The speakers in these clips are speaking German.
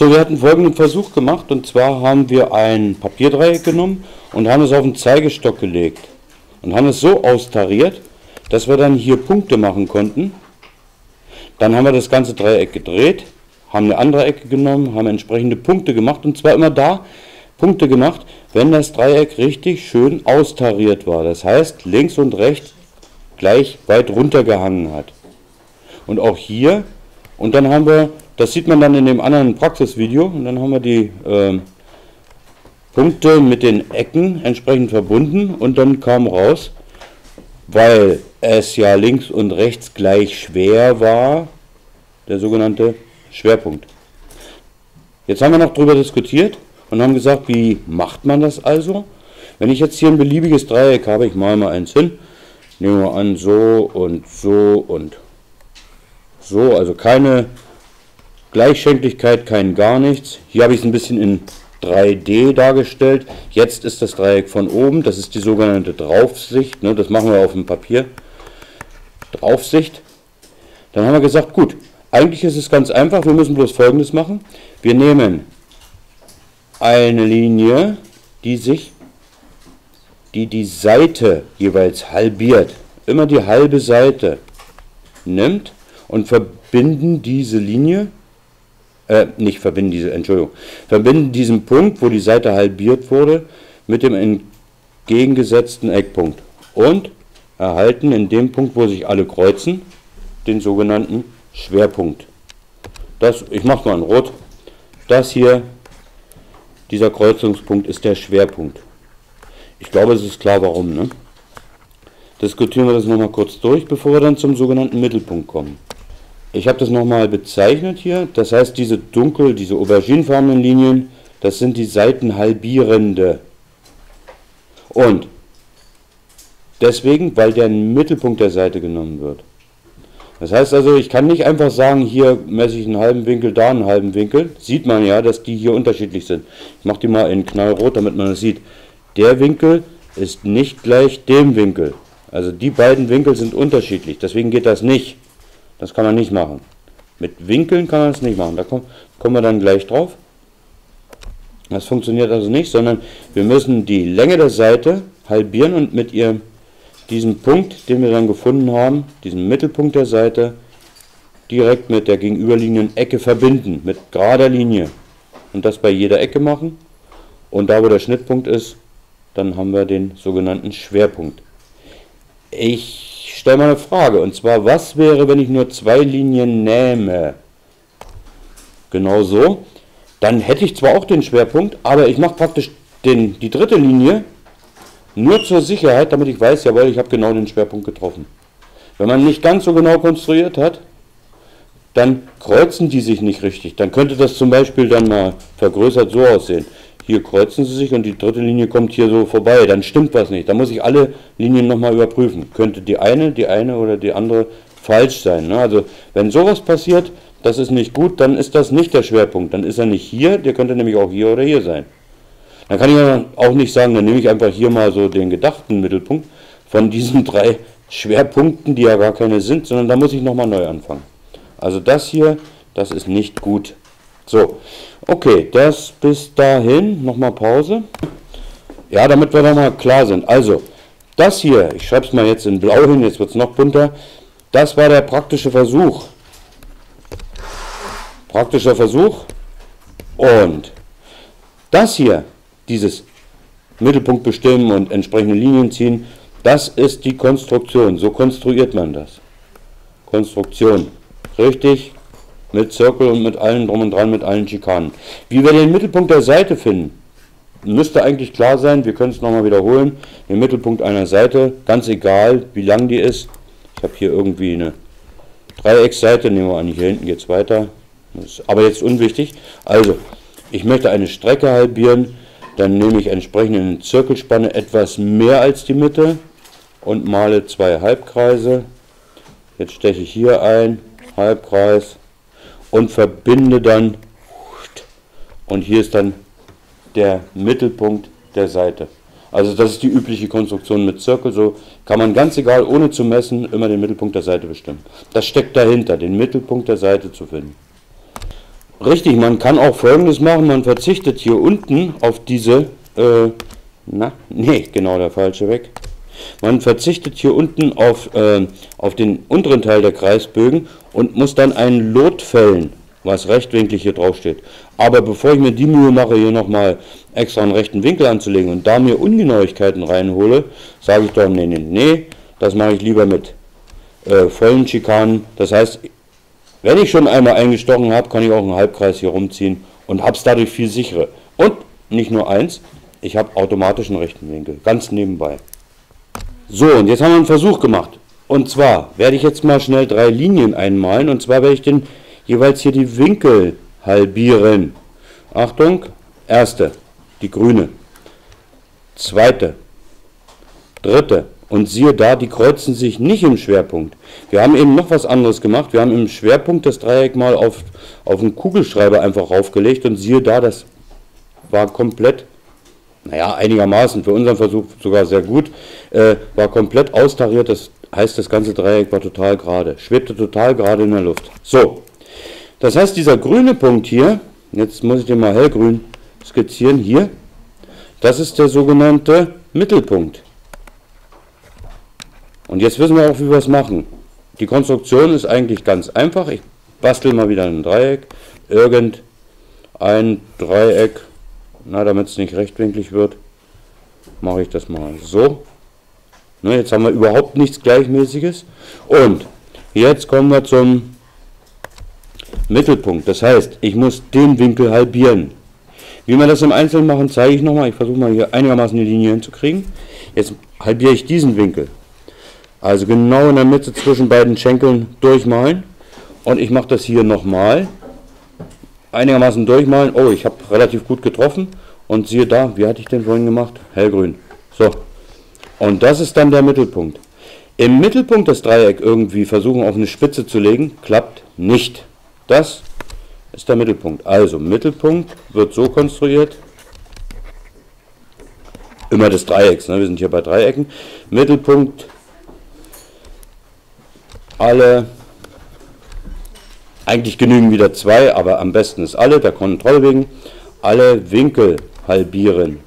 So, wir hatten folgenden Versuch gemacht und zwar haben wir ein Papierdreieck genommen und haben es auf den Zeigestock gelegt und haben es so austariert, dass wir dann hier Punkte machen konnten. Dann haben wir das ganze Dreieck gedreht, haben eine andere Ecke genommen, haben entsprechende Punkte gemacht und zwar immer da Punkte gemacht, wenn das Dreieck richtig schön austariert war. Das heißt, links und rechts gleich weit runtergehangen hat. Und auch hier, und dann haben wir, das sieht man dann in dem anderen Praxisvideo, und dann haben wir die äh, Punkte mit den Ecken entsprechend verbunden und dann kam raus, weil es ja links und rechts gleich schwer war, der sogenannte Schwerpunkt. Jetzt haben wir noch darüber diskutiert und haben gesagt, wie macht man das also? Wenn ich jetzt hier ein beliebiges Dreieck habe, ich male mal eins hin, nehmen wir an so und so und so, also keine Gleichschenklichkeit, kein gar nichts. Hier habe ich es ein bisschen in 3D dargestellt. Jetzt ist das Dreieck von oben, das ist die sogenannte Draufsicht, ne, das machen wir auf dem Papier. Draufsicht. Dann haben wir gesagt, gut, eigentlich ist es ganz einfach, wir müssen bloß folgendes machen. Wir nehmen eine Linie, die sich, die die Seite jeweils halbiert, immer die halbe Seite nimmt und verbinden diese Linie, äh, nicht verbinden diese, Entschuldigung, verbinden diesen Punkt, wo die Seite halbiert wurde, mit dem entgegengesetzten Eckpunkt und erhalten in dem Punkt, wo sich alle kreuzen, den sogenannten Schwerpunkt. Das, ich mache mal in Rot. Das hier dieser Kreuzungspunkt ist der Schwerpunkt. Ich glaube, es ist klar, warum. Ne? Diskutieren wir das nochmal kurz durch, bevor wir dann zum sogenannten Mittelpunkt kommen. Ich habe das nochmal bezeichnet hier. Das heißt, diese dunkel, diese auberginefarbenen Linien, das sind die Seitenhalbierende. Und deswegen, weil der Mittelpunkt der Seite genommen wird. Das heißt also, ich kann nicht einfach sagen, hier messe ich einen halben Winkel, da einen halben Winkel. Sieht man ja, dass die hier unterschiedlich sind. Ich mache die mal in knallrot, damit man das sieht. Der Winkel ist nicht gleich dem Winkel. Also die beiden Winkel sind unterschiedlich. Deswegen geht das nicht. Das kann man nicht machen. Mit Winkeln kann man es nicht machen. Da kommen, kommen wir dann gleich drauf. Das funktioniert also nicht, sondern wir müssen die Länge der Seite halbieren und mit ihrem diesen Punkt, den wir dann gefunden haben, diesen Mittelpunkt der Seite, direkt mit der gegenüberliegenden Ecke verbinden, mit gerader Linie. Und das bei jeder Ecke machen. Und da, wo der Schnittpunkt ist, dann haben wir den sogenannten Schwerpunkt. Ich stelle mal eine Frage, und zwar, was wäre, wenn ich nur zwei Linien nähme? Genau so. Dann hätte ich zwar auch den Schwerpunkt, aber ich mache praktisch den, die dritte Linie nur zur Sicherheit, damit ich weiß, jawohl, ich habe genau den Schwerpunkt getroffen. Wenn man nicht ganz so genau konstruiert hat, dann kreuzen die sich nicht richtig. Dann könnte das zum Beispiel dann mal vergrößert so aussehen. Hier kreuzen sie sich und die dritte Linie kommt hier so vorbei. Dann stimmt was nicht. Da muss ich alle Linien nochmal überprüfen. Könnte die eine, die eine oder die andere falsch sein. Ne? Also wenn sowas passiert, das ist nicht gut, dann ist das nicht der Schwerpunkt. Dann ist er nicht hier, der könnte nämlich auch hier oder hier sein. Dann kann ich auch nicht sagen, dann nehme ich einfach hier mal so den gedachten Mittelpunkt von diesen drei Schwerpunkten, die ja gar keine sind, sondern da muss ich nochmal neu anfangen. Also das hier, das ist nicht gut. So, okay, das bis dahin, nochmal Pause. Ja, damit wir nochmal klar sind. Also, das hier, ich schreibe es mal jetzt in blau hin, jetzt wird es noch bunter, das war der praktische Versuch. Praktischer Versuch. Und das hier, dieses Mittelpunkt bestimmen und entsprechende Linien ziehen, das ist die Konstruktion. So konstruiert man das. Konstruktion. Richtig. Mit Zirkel und mit allen drum und dran, mit allen Schikanen. Wie wir den Mittelpunkt der Seite finden, müsste eigentlich klar sein. Wir können es nochmal wiederholen. Den Mittelpunkt einer Seite, ganz egal wie lang die ist. Ich habe hier irgendwie eine Dreiecksseite. Nehmen wir an, hier hinten geht es weiter. aber jetzt unwichtig. Also, ich möchte eine Strecke halbieren dann nehme ich entsprechend in Zirkelspanne etwas mehr als die Mitte und male zwei Halbkreise. Jetzt steche ich hier ein, Halbkreis und verbinde dann und hier ist dann der Mittelpunkt der Seite. Also das ist die übliche Konstruktion mit Zirkel, so kann man ganz egal, ohne zu messen, immer den Mittelpunkt der Seite bestimmen. Das steckt dahinter, den Mittelpunkt der Seite zu finden. Richtig, man kann auch folgendes machen, man verzichtet hier unten auf diese, äh, na, nee, genau der falsche weg. Man verzichtet hier unten auf, äh, auf den unteren Teil der Kreisbögen und muss dann ein Lot fällen, was rechtwinklig hier drauf steht. Aber bevor ich mir die Mühe mache, hier nochmal extra einen rechten Winkel anzulegen und da mir Ungenauigkeiten reinhole, sage ich doch, nee, nee, nee, das mache ich lieber mit äh, vollen Schikanen. Das heißt, wenn ich schon einmal eingestochen habe, kann ich auch einen Halbkreis hier rumziehen und habe es dadurch viel sicherer. Und nicht nur eins, ich habe automatisch einen rechten Winkel, ganz nebenbei. So, und jetzt haben wir einen Versuch gemacht. Und zwar werde ich jetzt mal schnell drei Linien einmalen. Und zwar werde ich den jeweils hier die Winkel halbieren. Achtung, erste, die grüne. Zweite, dritte. Und siehe da, die kreuzen sich nicht im Schwerpunkt. Wir haben eben noch was anderes gemacht. Wir haben im Schwerpunkt das Dreieck mal auf, auf einen Kugelschreiber einfach raufgelegt. Und siehe da, das war komplett naja, einigermaßen, für unseren Versuch sogar sehr gut, äh, war komplett austariert, das heißt, das ganze Dreieck war total gerade, schwebte total gerade in der Luft. So, das heißt, dieser grüne Punkt hier, jetzt muss ich den mal hellgrün skizzieren, hier, das ist der sogenannte Mittelpunkt. Und jetzt wissen wir auch, wie wir es machen. Die Konstruktion ist eigentlich ganz einfach. Ich bastel mal wieder ein Dreieck. Irgendein Dreieck na, damit es nicht rechtwinklig wird, mache ich das mal so. Ne, jetzt haben wir überhaupt nichts Gleichmäßiges. Und jetzt kommen wir zum Mittelpunkt. Das heißt, ich muss den Winkel halbieren. Wie wir das im Einzelnen machen, zeige ich nochmal. Ich versuche mal hier einigermaßen die Linie hinzukriegen. Jetzt halbiere ich diesen Winkel. Also genau in der Mitte zwischen beiden Schenkeln durchmalen. Und ich mache das hier nochmal einigermaßen durchmalen. Oh, ich habe relativ gut getroffen. Und siehe da, wie hatte ich den vorhin gemacht? Hellgrün. So. Und das ist dann der Mittelpunkt. Im Mittelpunkt das Dreieck irgendwie versuchen auf eine Spitze zu legen, klappt nicht. Das ist der Mittelpunkt. Also Mittelpunkt wird so konstruiert, immer des Dreiecks, ne? wir sind hier bei Dreiecken, Mittelpunkt, alle eigentlich genügen wieder zwei, aber am besten ist alle, der Kontrolle wegen. Alle Winkel halbieren.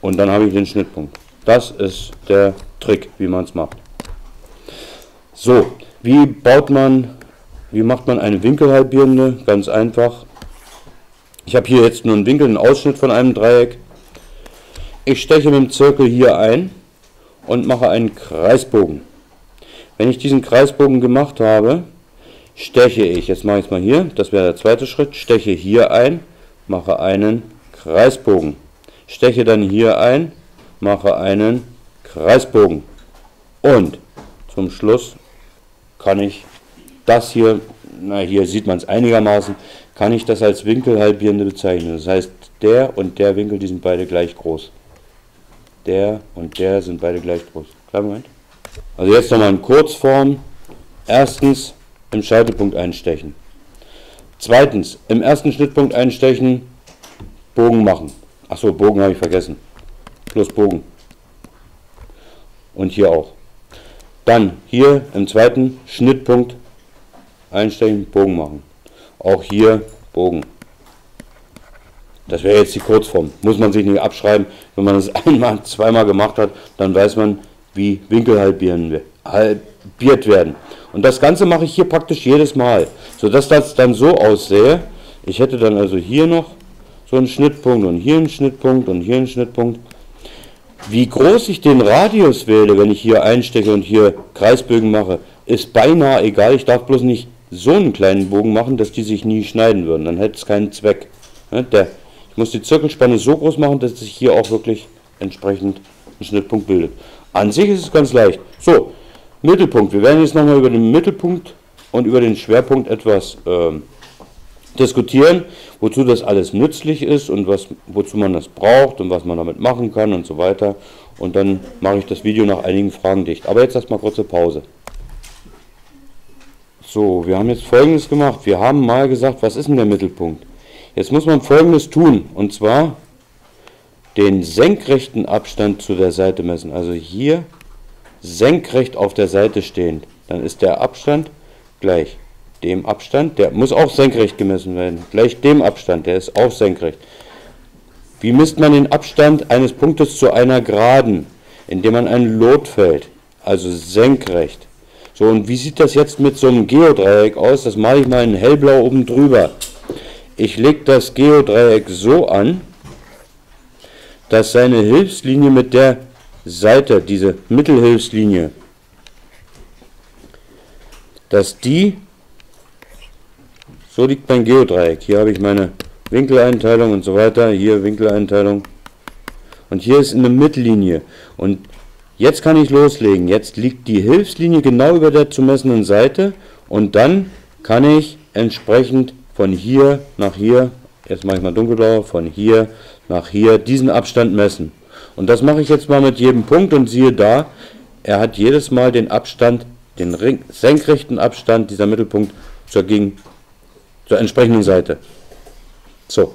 Und dann habe ich den Schnittpunkt. Das ist der Trick, wie man es macht. So, wie baut man, wie macht man eine Winkelhalbierende? Ganz einfach. Ich habe hier jetzt nur einen Winkel, einen Ausschnitt von einem Dreieck. Ich steche mit dem Zirkel hier ein und mache einen Kreisbogen. Wenn ich diesen Kreisbogen gemacht habe, steche ich, jetzt mache ich es mal hier, das wäre der zweite Schritt, steche hier ein, mache einen Kreisbogen. Steche dann hier ein, mache einen Kreisbogen. Und zum Schluss kann ich das hier, na hier sieht man es einigermaßen, kann ich das als Winkelhalbierende bezeichnen. Das heißt, der und der Winkel, die sind beide gleich groß. Der und der sind beide gleich groß. Kleinen Moment. Also jetzt nochmal in Kurzform. Erstens im Scheitelpunkt einstechen. Zweitens im ersten Schnittpunkt einstechen, Bogen machen. Achso, Bogen habe ich vergessen. Plus Bogen. Und hier auch. Dann hier im zweiten Schnittpunkt einstechen, Bogen machen. Auch hier Bogen. Das wäre jetzt die Kurzform. Muss man sich nicht abschreiben. Wenn man das einmal, zweimal gemacht hat, dann weiß man, wie Winkel halbiert werden. Und das Ganze mache ich hier praktisch jedes Mal, sodass das dann so aussähe. Ich hätte dann also hier noch so einen Schnittpunkt und hier einen Schnittpunkt und hier einen Schnittpunkt. Wie groß ich den Radius wähle, wenn ich hier einstecke und hier Kreisbögen mache, ist beinahe egal. Ich darf bloß nicht so einen kleinen Bogen machen, dass die sich nie schneiden würden. Dann hätte es keinen Zweck. Ich muss die Zirkelspanne so groß machen, dass sich hier auch wirklich entsprechend ein Schnittpunkt bildet. An sich ist es ganz leicht. So, Mittelpunkt. Wir werden jetzt nochmal über den Mittelpunkt und über den Schwerpunkt etwas äh, diskutieren, wozu das alles nützlich ist und was, wozu man das braucht und was man damit machen kann und so weiter. Und dann mache ich das Video nach einigen Fragen dicht. Aber jetzt erstmal kurze Pause. So, wir haben jetzt folgendes gemacht. Wir haben mal gesagt, was ist denn der Mittelpunkt? Jetzt muss man folgendes tun. Und zwar den senkrechten Abstand zu der Seite messen. Also hier senkrecht auf der Seite stehend. Dann ist der Abstand gleich dem Abstand, der muss auch senkrecht gemessen werden, gleich dem Abstand, der ist auch senkrecht. Wie misst man den Abstand eines Punktes zu einer Geraden? Indem man ein Lotfeld, also senkrecht. So, und wie sieht das jetzt mit so einem Geodreieck aus? Das mache ich mal in hellblau oben drüber. Ich lege das Geodreieck so an, dass seine Hilfslinie mit der Seite, diese Mittelhilfslinie, dass die, so liegt mein Geodreieck, hier habe ich meine Winkeleinteilung und so weiter, hier Winkeleinteilung. Und hier ist eine Mittellinie. Und jetzt kann ich loslegen, jetzt liegt die Hilfslinie genau über der zu messenden Seite. Und dann kann ich entsprechend von hier nach hier, jetzt mache ich mal dunkelblau, von hier nach hier diesen Abstand messen. Und das mache ich jetzt mal mit jedem Punkt und siehe da, er hat jedes Mal den Abstand, den senkrechten Abstand dieser Mittelpunkt zur, gegen, zur entsprechenden Seite. So,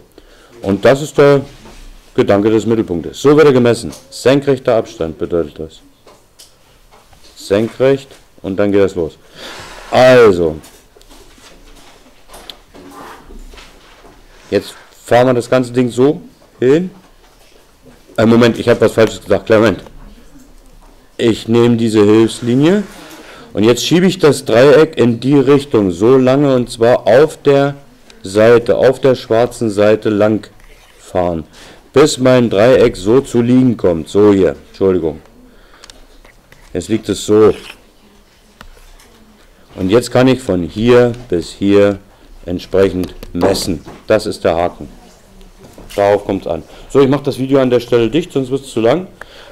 und das ist der Gedanke des Mittelpunktes. So wird er gemessen. Senkrechter Abstand bedeutet das. Senkrecht und dann geht das los. Also, jetzt fahren wir das ganze Ding so hin. Äh, Moment, ich habe was Falsches gesagt. Klar, Moment. Ich nehme diese Hilfslinie und jetzt schiebe ich das Dreieck in die Richtung, so lange und zwar auf der Seite, auf der schwarzen Seite lang fahren, bis mein Dreieck so zu liegen kommt. So hier, Entschuldigung. Jetzt liegt es so. Und jetzt kann ich von hier bis hier entsprechend messen. Das ist der Haken. Darauf kommt es an. So, ich mache das Video an der Stelle dicht, sonst wird es zu lang.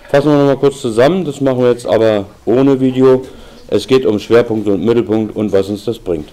Fassen wir nochmal kurz zusammen. Das machen wir jetzt aber ohne Video. Es geht um Schwerpunkt und Mittelpunkt und was uns das bringt.